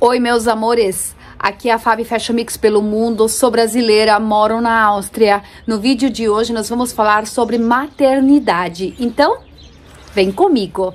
Oi, meus amores. Aqui é a Fabi Fashion Mix pelo mundo, sou brasileira, moro na Áustria. No vídeo de hoje nós vamos falar sobre maternidade. Então, vem comigo.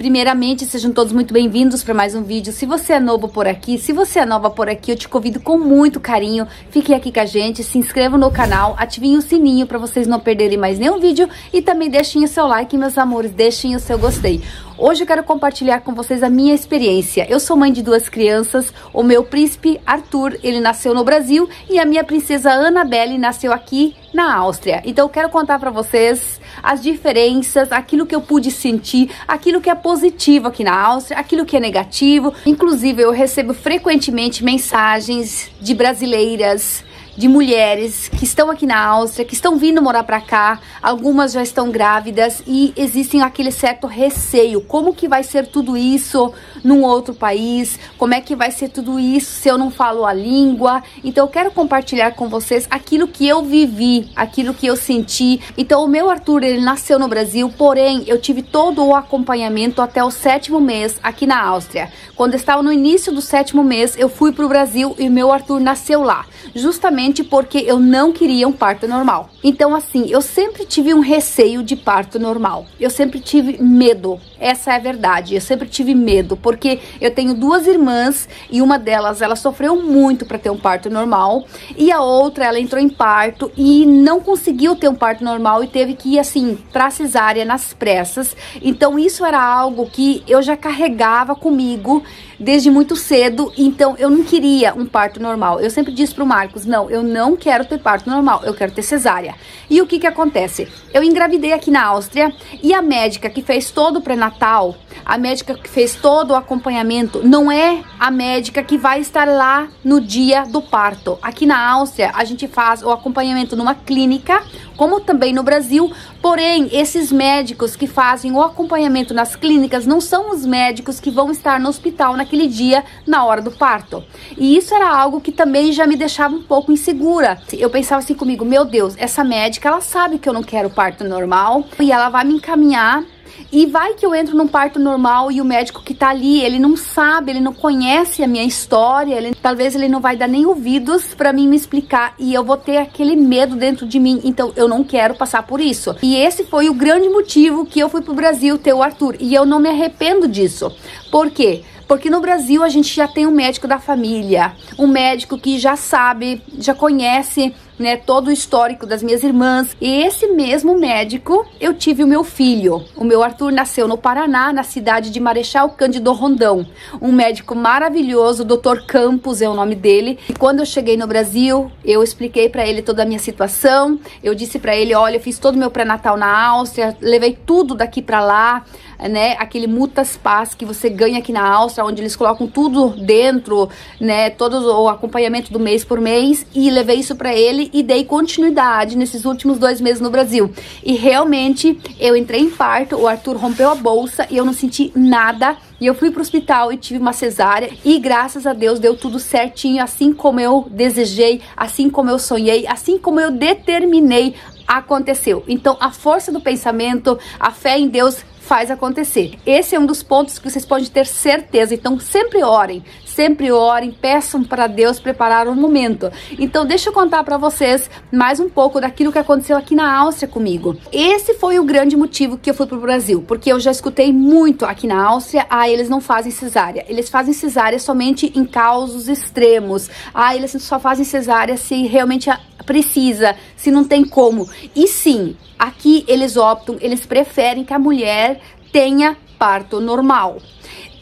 Primeiramente, sejam todos muito bem-vindos para mais um vídeo. Se você é novo por aqui, se você é nova por aqui, eu te convido com muito carinho. Fiquem aqui com a gente, se inscrevam no canal, ativem o sininho para vocês não perderem mais nenhum vídeo e também deixem o seu like, meus amores, deixem o seu gostei. Hoje eu quero compartilhar com vocês a minha experiência. Eu sou mãe de duas crianças, o meu príncipe Arthur, ele nasceu no Brasil e a minha princesa Annabelle nasceu aqui na Áustria. Então eu quero contar para vocês as diferenças, aquilo que eu pude sentir, aquilo que é positivo aqui na Áustria, aquilo que é negativo. Inclusive eu recebo frequentemente mensagens de brasileiras de mulheres que estão aqui na Áustria, que estão vindo morar para cá, algumas já estão grávidas e existem aquele certo receio, como que vai ser tudo isso num outro país? Como é que vai ser tudo isso se eu não falo a língua? Então eu quero compartilhar com vocês aquilo que eu vivi, aquilo que eu senti. Então o meu Arthur, ele nasceu no Brasil, porém eu tive todo o acompanhamento até o sétimo mês aqui na Áustria. Quando estava no início do sétimo mês, eu fui para o Brasil e meu Arthur nasceu lá, justamente justamente porque eu não queria um parto normal. Então, assim, eu sempre tive um receio de parto normal. Eu sempre tive medo. Essa é a verdade. Eu sempre tive medo, porque eu tenho duas irmãs e uma delas ela sofreu muito para ter um parto normal e a outra ela entrou em parto e não conseguiu ter um parto normal e teve que ir assim para cesárea nas pressas. Então, isso era algo que eu já carregava comigo desde muito cedo, então eu não queria um parto normal. Eu sempre disse pro Marcos: "Não, eu não quero ter parto normal, eu quero ter cesárea". E o que que acontece? Eu engravidei aqui na Áustria e a médica que fez todo o pré-natal, a médica que fez todo o acompanhamento, não é a médica que vai estar lá no dia do parto. Aqui na Áustria, a gente faz o acompanhamento numa clínica como também no Brasil. Porém, esses médicos que fazem o acompanhamento nas clínicas não são os médicos que vão estar no hospital naquele dia, na hora do parto. E isso era algo que também já me deixava um pouco insegura. Eu pensava assim comigo: meu Deus, essa médica ela sabe que eu não quero parto normal e ela vai me encaminhar e vai que eu entro num parto normal e o médico que tá ali, ele não sabe, ele não conhece a minha história, ele, talvez ele não vai dar nem ouvidos para mim me explicar e eu vou ter aquele medo dentro de mim, então eu não quero passar por isso. E esse foi o grande motivo que eu fui pro Brasil ter o Arthur e eu não me arrependo disso. Por quê? Porque no Brasil a gente já tem um médico da família, um médico que já sabe, já conhece né, todo o histórico das minhas irmãs. E esse mesmo médico, eu tive o meu filho. O meu Arthur nasceu no Paraná, na cidade de Marechal Cândido Rondão. Um médico maravilhoso, Dr. Campos é o nome dele. E quando eu cheguei no Brasil, eu expliquei para ele toda a minha situação. Eu disse para ele, olha, eu fiz todo o meu pré-natal na Áustria, levei tudo daqui para lá né, aquele Mutas Paz que você ganha aqui na Áustria, onde eles colocam tudo dentro, né, todo o acompanhamento do mês por mês e levei isso para ele e dei continuidade nesses últimos dois meses no Brasil. E realmente eu entrei em parto, o Arthur rompeu a bolsa e eu não senti nada. E eu fui pro hospital e tive uma cesárea e graças a Deus deu tudo certinho, assim como eu desejei, assim como eu sonhei, assim como eu determinei aconteceu. Então, a força do pensamento, a fé em Deus faz acontecer. Esse é um dos pontos que vocês podem ter certeza. Então, sempre orem, sempre orem, peçam para Deus preparar o um momento. Então, deixa eu contar para vocês mais um pouco daquilo que aconteceu aqui na Áustria comigo. Esse foi o grande motivo que eu fui pro Brasil, porque eu já escutei muito aqui na Áustria, ah, eles não fazem cesárea. Eles fazem cesárea somente em casos extremos. Ah, eles só fazem cesárea se realmente precisa, se não tem como. E sim, aqui eles optam, eles preferem que a mulher tenha parto normal.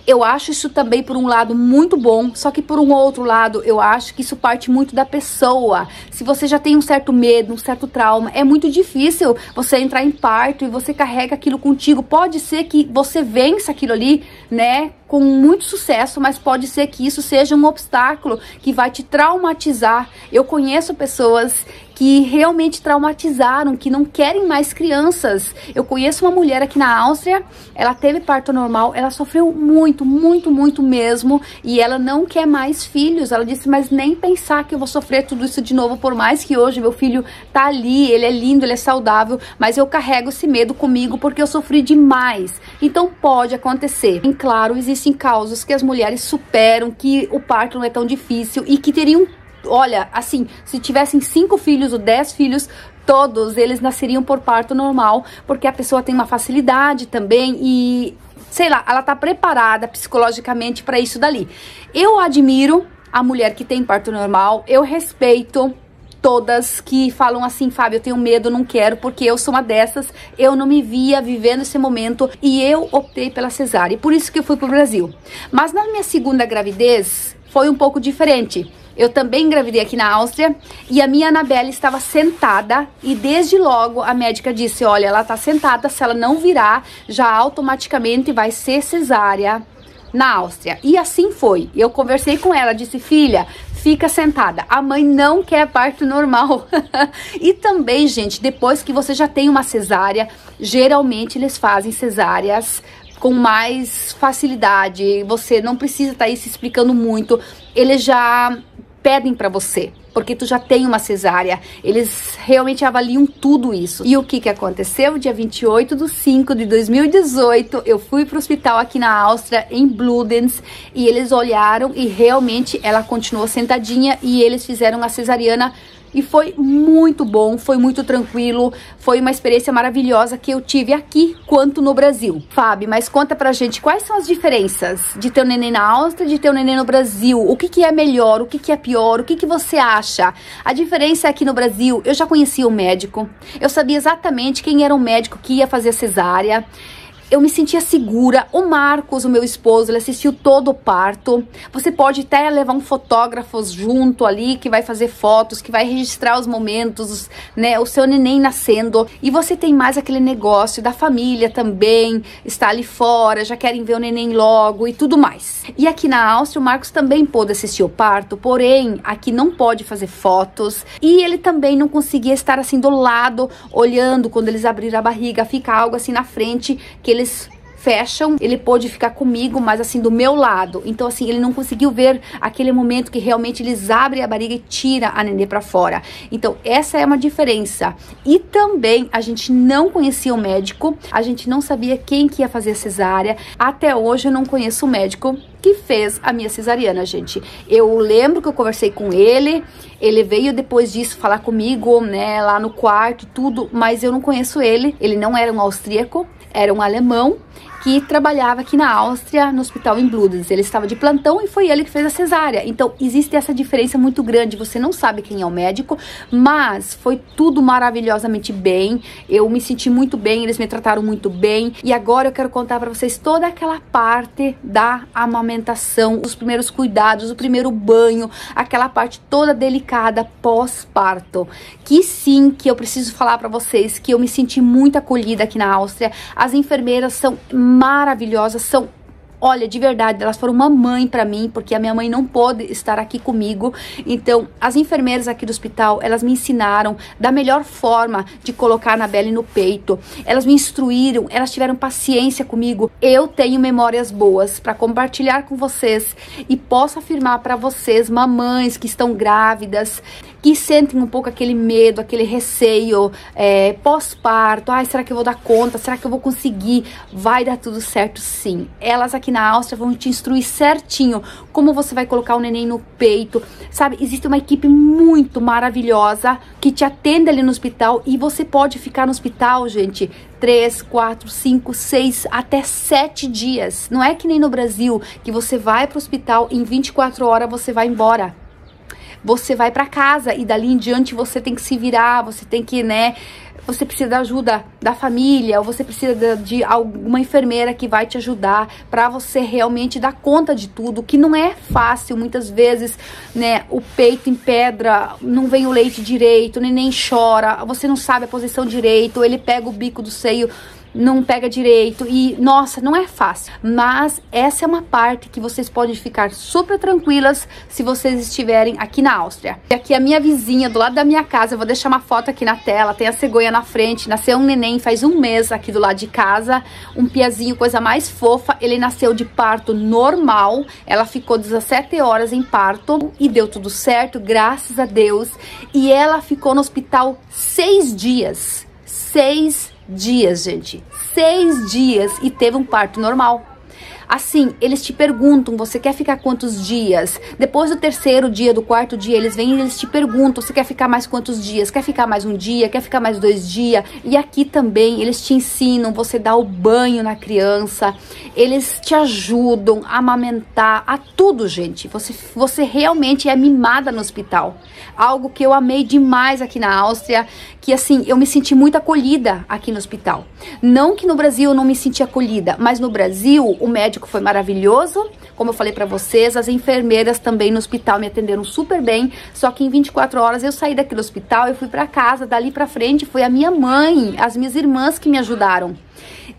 Eu acho isso também, por um lado, muito bom, só que por um outro lado, eu acho que isso parte muito da pessoa. Se você já tem um certo medo, um certo trauma, é muito difícil você entrar em parto e você carrega aquilo contigo. Pode ser que você vença aquilo ali, né? Com muito sucesso, mas pode ser que isso seja um obstáculo que vai te traumatizar. Eu conheço pessoas que realmente traumatizaram, que não querem mais crianças. Eu conheço uma mulher aqui na Áustria, ela teve parto normal, ela sofreu muito, muito, muito mesmo, e ela não quer mais filhos. Ela disse, mas nem pensar que eu vou sofrer tudo isso de novo, por mais que hoje meu filho tá ali, ele é lindo, ele é saudável, mas eu carrego esse medo comigo porque eu sofri demais. Então pode acontecer. Claro, existem causas que as mulheres superam, que o parto não é tão difícil e que teriam olha, assim, se tivessem cinco filhos ou dez filhos, todos eles nasceriam por parto normal, porque a pessoa tem uma facilidade também e, sei lá, ela tá preparada psicologicamente para isso dali. Eu admiro a mulher que tem parto normal, eu respeito todas que falam assim, Fábio, eu tenho medo, não quero, porque eu sou uma dessas, eu não me via vivendo esse momento e eu optei pela cesárea, por isso que eu fui pro Brasil. Mas na minha segunda gravidez foi um pouco diferente. Eu também engravidei aqui na Áustria e a minha Anabelle estava sentada e desde logo a médica disse, olha, ela está sentada, se ela não virar, já automaticamente vai ser cesárea na Áustria. E assim foi. Eu conversei com ela, disse, filha, fica sentada. A mãe não quer parto normal. e também, gente, depois que você já tem uma cesárea, geralmente eles fazem cesáreas com mais facilidade. Você não precisa estar tá aí se explicando muito. Eles já pedem para você, porque tu já tem uma cesárea. Eles realmente avaliam tudo isso. E o que que aconteceu? Dia 28 de 5 de 2018, eu fui pro hospital aqui na Áustria, em Bludenz, e eles olharam e realmente ela continuou sentadinha e eles fizeram a cesariana e foi muito bom, foi muito tranquilo, foi uma experiência maravilhosa que eu tive aqui quanto no Brasil. Fábio, mas conta pra gente quais são as diferenças de ter um neném na Áustria e de ter um neném no Brasil? O que, que é melhor, o que, que é pior, o que, que você acha? A diferença é que no Brasil eu já conhecia o médico, eu sabia exatamente quem era o médico que ia fazer cesárea eu me sentia segura. O Marcos, o meu esposo, ele assistiu todo o parto. Você pode até levar um fotógrafo junto ali que vai fazer fotos, que vai registrar os momentos, né? O seu neném nascendo. E você tem mais aquele negócio da família também, está ali fora, já querem ver o neném logo e tudo mais. E aqui na Áustria, o Marcos também pôde assistir o parto, porém, aqui não pode fazer fotos. E ele também não conseguia estar assim do lado, olhando quando eles abriram a barriga, fica algo assim na frente que ele eles fecham, ele pôde ficar comigo, mas assim, do meu lado. Então, assim, ele não conseguiu ver aquele momento que realmente eles abrem a barriga e tira a nenê para fora. Então, essa é uma diferença. E também, a gente não conhecia o médico, a gente não sabia quem que ia fazer a cesárea. Até hoje, eu não conheço o médico que fez a minha cesariana, gente. Eu lembro que eu conversei com ele, ele veio depois disso falar comigo, né, lá no quarto, tudo, mas eu não conheço ele. Ele não era um austríaco, era um alemão que trabalhava aqui na Áustria, no hospital em Bludenz. Ele estava de plantão e foi ele que fez a cesárea. Então, existe essa diferença muito grande. Você não sabe quem é o médico, mas foi tudo maravilhosamente bem. Eu me senti muito bem, eles me trataram muito bem. E agora eu quero contar para vocês toda aquela parte da amamentação, os primeiros cuidados, o primeiro banho, aquela parte toda delicada pós-parto. Que sim, que eu preciso falar para vocês que eu me senti muito acolhida aqui na Áustria. As enfermeiras são maravilhosas, são Olha, de verdade, elas foram uma mãe para mim, porque a minha mãe não pôde estar aqui comigo. Então, as enfermeiras aqui do hospital, elas me ensinaram da melhor forma de colocar a Anabelle no peito. Elas me instruíram, elas tiveram paciência comigo. Eu tenho memórias boas para compartilhar com vocês e posso afirmar para vocês, mamães que estão grávidas, que sentem um pouco aquele medo, aquele receio é, pós-parto. Ai, será que eu vou dar conta? Será que eu vou conseguir? Vai dar tudo certo sim. Elas aqui na Áustria vão te instruir certinho como você vai colocar o neném no peito. Sabe, existe uma equipe muito maravilhosa que te atende ali no hospital e você pode ficar no hospital, gente, 3, 4, 5, 6, até 7 dias. Não é que nem no Brasil, que você vai para o hospital em 24 horas você vai embora você vai para casa e dali em diante você tem que se virar, você tem que, né, você precisa da ajuda da família, ou você precisa de, alguma enfermeira que vai te ajudar para você realmente dar conta de tudo, que não é fácil, muitas vezes, né, o peito em pedra, não vem o leite direito, nem nem chora, você não sabe a posição direito, ele pega o bico do seio não pega direito. E nossa, não é fácil. Mas essa é uma parte que vocês podem ficar super tranquilas se vocês estiverem aqui na Áustria. E aqui a minha vizinha do lado da minha casa, eu vou deixar uma foto aqui na tela, tem a cegonha na frente, nasceu um neném faz um mês aqui do lado de casa, um piazinho, coisa mais fofa, ele nasceu de parto normal, ela ficou 17 horas em parto e deu tudo certo, graças a Deus, e ela ficou no hospital seis dias, seis dias, gente. Seis dias e teve um parto normal. Assim, eles te perguntam, você quer ficar quantos dias? Depois do terceiro dia, do quarto dia, eles vêm e eles te perguntam, você quer ficar mais quantos dias? Quer ficar mais um dia? Quer ficar mais dois dias? E aqui também eles te ensinam, você dá o banho na criança, eles te ajudam a amamentar, a tudo, gente. Você, você realmente é mimada no hospital. Algo que eu amei demais aqui na Áustria, que assim, eu me senti muito acolhida aqui no hospital. Não que no Brasil eu não me senti acolhida, mas no Brasil o médico médico foi maravilhoso, como eu falei para vocês, as enfermeiras também no hospital me atenderam super bem, só que em 24 horas eu saí daquele hospital, eu fui para casa, dali para frente foi a minha mãe, as minhas irmãs que me ajudaram.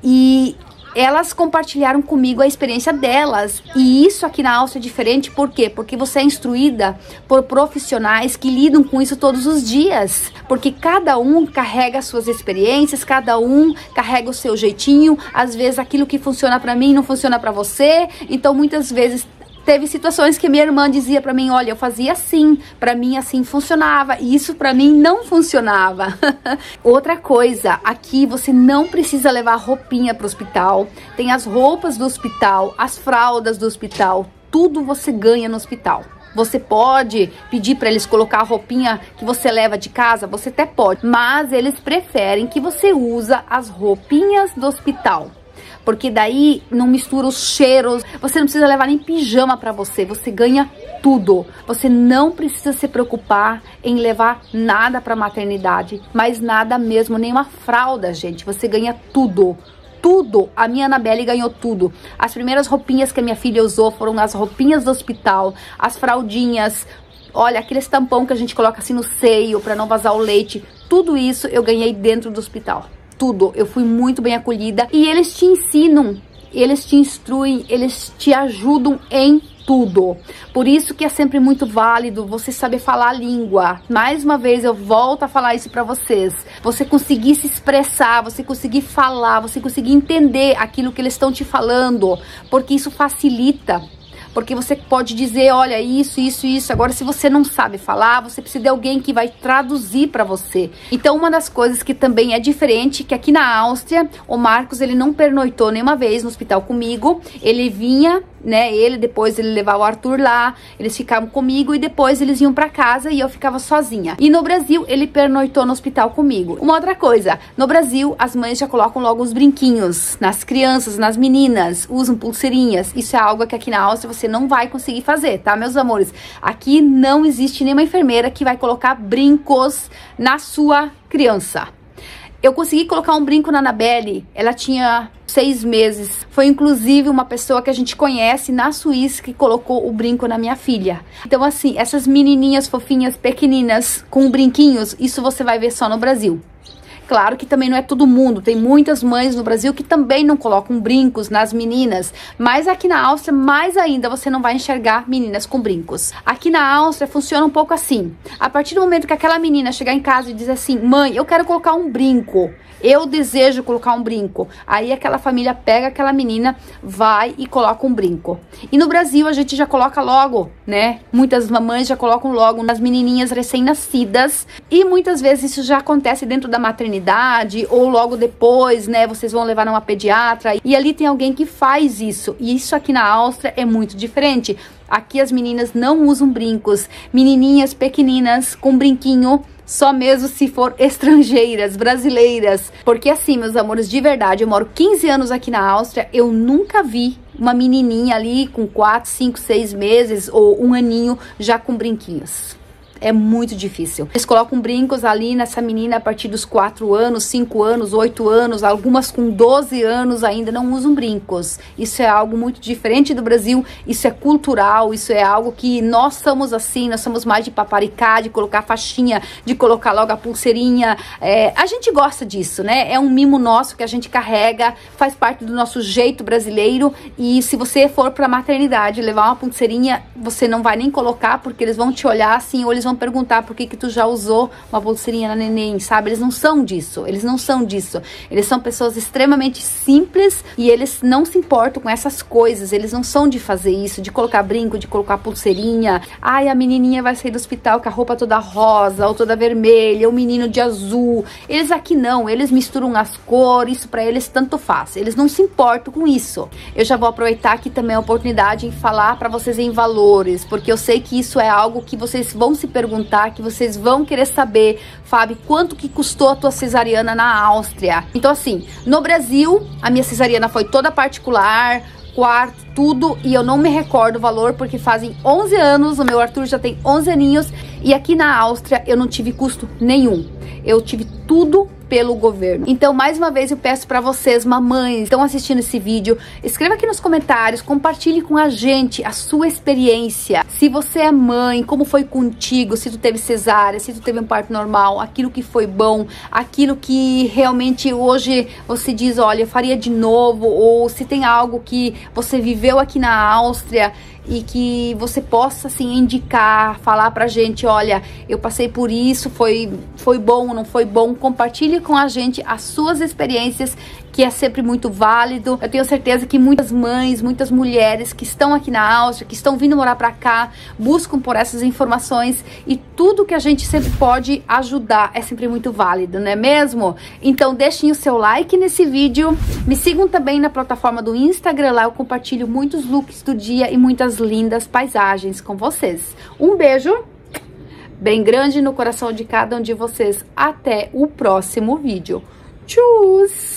E elas compartilharam comigo a experiência delas. E isso aqui na Áustria é diferente, por quê? Porque você é instruída por profissionais que lidam com isso todos os dias. Porque cada um carrega suas experiências, cada um carrega o seu jeitinho. Às vezes aquilo que funciona para mim não funciona para você. Então muitas vezes Teve situações que minha irmã dizia para mim, olha, eu fazia assim, para mim assim funcionava, e isso para mim não funcionava. Outra coisa, aqui você não precisa levar roupinha para o hospital. Tem as roupas do hospital, as fraldas do hospital, tudo você ganha no hospital. Você pode pedir para eles colocar a roupinha que você leva de casa, você até pode, mas eles preferem que você usa as roupinhas do hospital porque daí não mistura os cheiros. Você não precisa levar nem pijama para você, você ganha tudo. Você não precisa se preocupar em levar nada para maternidade, mas nada mesmo, nem uma fralda, gente. Você ganha tudo tudo. A minha Anabelle ganhou tudo. As primeiras roupinhas que a minha filha usou foram as roupinhas do hospital, as fraldinhas. Olha, aquele tampão que a gente coloca assim no seio para não vazar o leite. Tudo isso eu ganhei dentro do hospital tudo. Eu fui muito bem acolhida e eles te ensinam, eles te instruem, eles te ajudam em tudo. Por isso que é sempre muito válido você saber falar a língua. Mais uma vez eu volto a falar isso para vocês. Você conseguir se expressar, você conseguir falar, você conseguir entender aquilo que eles estão te falando, porque isso facilita porque você pode dizer, olha, isso, isso, isso. Agora, se você não sabe falar, você precisa de alguém que vai traduzir para você. Então, uma das coisas que também é diferente, que aqui na Áustria, o Marcos, ele não pernoitou nenhuma vez no hospital comigo. Ele vinha, né, ele, depois ele levava o Arthur lá, eles ficavam comigo e depois eles iam para casa e eu ficava sozinha. E no Brasil, ele pernoitou no hospital comigo. Uma outra coisa, no Brasil, as mães já colocam logo os brinquinhos nas crianças, nas meninas, usam pulseirinhas. Isso é algo que aqui na Áustria você não vai conseguir fazer, tá, meus amores? Aqui não existe nenhuma enfermeira que vai colocar brincos na sua criança. Eu consegui colocar um brinco na Anabelle, ela tinha seis meses. Foi inclusive uma pessoa que a gente conhece na Suíça que colocou o brinco na minha filha. Então, assim, essas menininhas fofinhas, pequeninas, com brinquinhos, isso você vai ver só no Brasil. Claro que também não é todo mundo, tem muitas mães no Brasil que também não colocam brincos nas meninas, mas aqui na Áustria, mais ainda, você não vai enxergar meninas com brincos. Aqui na Áustria funciona um pouco assim: a partir do momento que aquela menina chegar em casa e dizer assim, mãe, eu quero colocar um brinco, eu desejo colocar um brinco. Aí aquela família pega aquela menina, vai e coloca um brinco. E no Brasil a gente já coloca logo, né? Muitas mamães já colocam logo nas menininhas recém-nascidas. E muitas vezes isso já acontece dentro da maternidade ou logo depois, né? Vocês vão levar numa pediatra e ali tem alguém que faz isso. E isso aqui na Áustria é muito diferente. Aqui as meninas não usam brincos. Menininhas pequeninas com brinquinho só mesmo se for estrangeiras, brasileiras. Porque assim, meus amores, de verdade, eu moro 15 anos aqui na Áustria, eu nunca vi uma menininha ali com 4, 5, 6 meses ou um aninho já com brinquinhos. É muito difícil. Eles colocam brincos ali nessa menina a partir dos 4 anos, 5 anos, 8 anos, algumas com 12 anos ainda não usam brincos. Isso é algo muito diferente do Brasil, isso é cultural, isso é algo que nós somos assim, nós somos mais de paparicar, de colocar faixinha, de colocar logo a pulseirinha. É, a gente gosta disso, né? É um mimo nosso que a gente carrega, faz parte do nosso jeito brasileiro e se você for pra maternidade levar uma pulseirinha, você não vai nem colocar porque eles vão te olhar assim ou eles vão perguntar por que que tu já usou uma pulseirinha na neném, sabe? Eles não são disso, eles não são disso. Eles são pessoas extremamente simples e eles não se importam com essas coisas, eles não são de fazer isso, de colocar brinco, de colocar pulseirinha. Ai, a menininha vai sair do hospital com a roupa toda rosa ou toda vermelha, o menino de azul. Eles aqui não, eles misturam as cores, isso para eles tanto faz. Eles não se importam com isso. Eu já vou aproveitar aqui também a oportunidade em falar para vocês em valores, porque eu sei que isso é algo que vocês vão se perguntar, que vocês vão querer saber, Fábio, quanto que custou a tua cesariana na Áustria? Então assim, no Brasil, a minha cesariana foi toda particular, quarto, tudo, e eu não me recordo o valor porque fazem 11 anos, o meu Arthur já tem 11 aninhos, e aqui na Áustria eu não tive custo nenhum. Eu tive tudo pelo governo. Então, mais uma vez, eu peço para vocês, mamães, estão assistindo esse vídeo, escreva aqui nos comentários, compartilhe com a gente a sua experiência. Se você é mãe, como foi contigo, se tu teve cesárea, se tu teve um parto normal, aquilo que foi bom, aquilo que realmente hoje você diz, olha, faria de novo, ou se tem algo que você viveu aqui na Áustria e que você possa assim indicar, falar pra gente, olha, eu passei por isso, foi foi bom, não foi bom, compartilhe com a gente as suas experiências que é sempre muito válido. Eu tenho certeza que muitas mães, muitas mulheres que estão aqui na Áustria, que estão vindo morar para cá, buscam por essas informações e tudo que a gente sempre pode ajudar é sempre muito válido, não é mesmo? Então deixem o seu like nesse vídeo, me sigam também na plataforma do Instagram, lá eu compartilho muitos looks do dia e muitas lindas paisagens com vocês. Um beijo bem grande no coração de cada um de vocês. Até o próximo vídeo. Tchau!